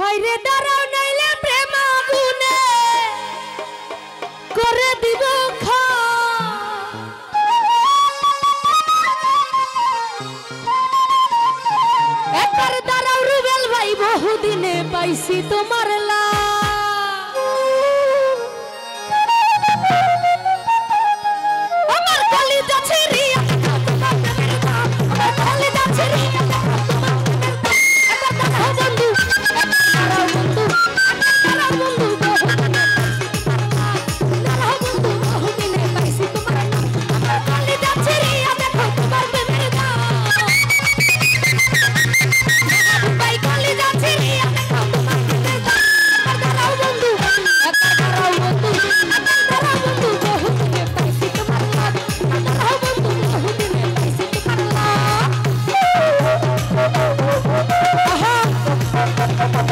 হাইরে দাঁড়াও নাইলে প্রেম করে দিব দাঁড়াও রুবেল ভাই বহুদিনে পাইছি তোমার লা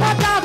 What the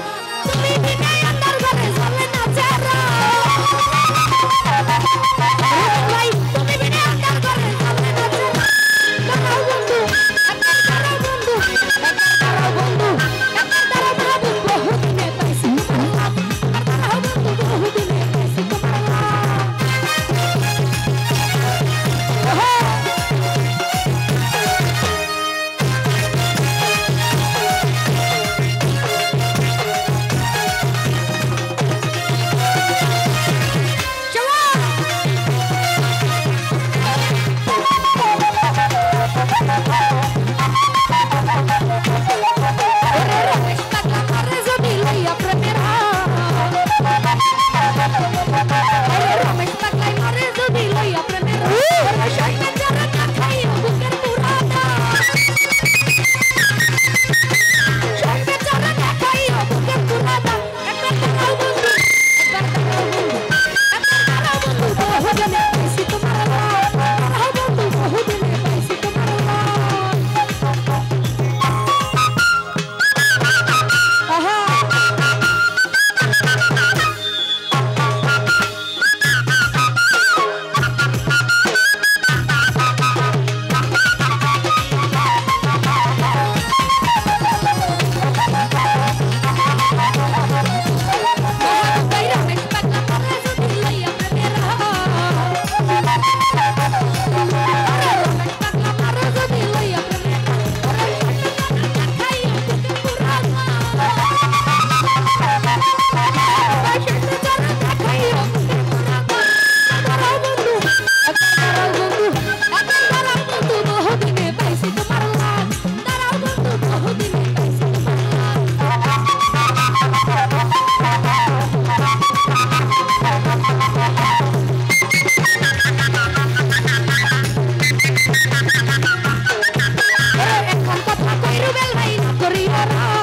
Bye-bye.